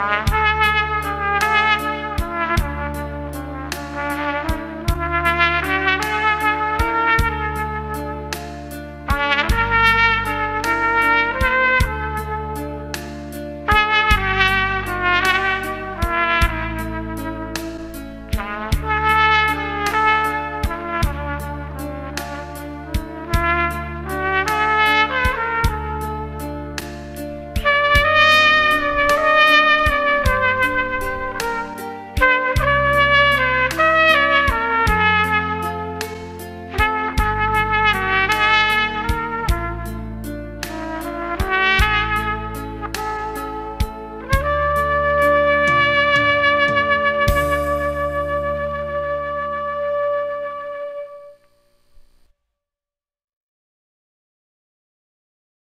Bye.